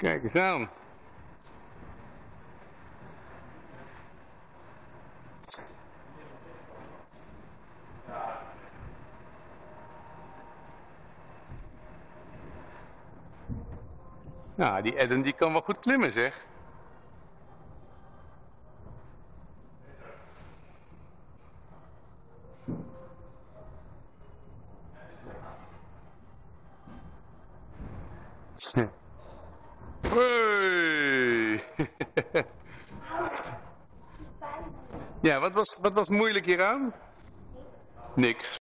Kijk eens aan. Nou, die Eden die kan wel goed klimmen, zeg. Ja, wat was, wat was moeilijk hieraan? Niks.